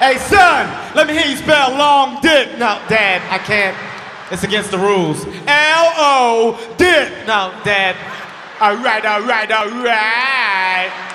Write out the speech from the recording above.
Hey, son, let me hear you spell long dick. No, Dad, I can't. It's against the rules. L O dick. No, Dad. All right, all right, all right.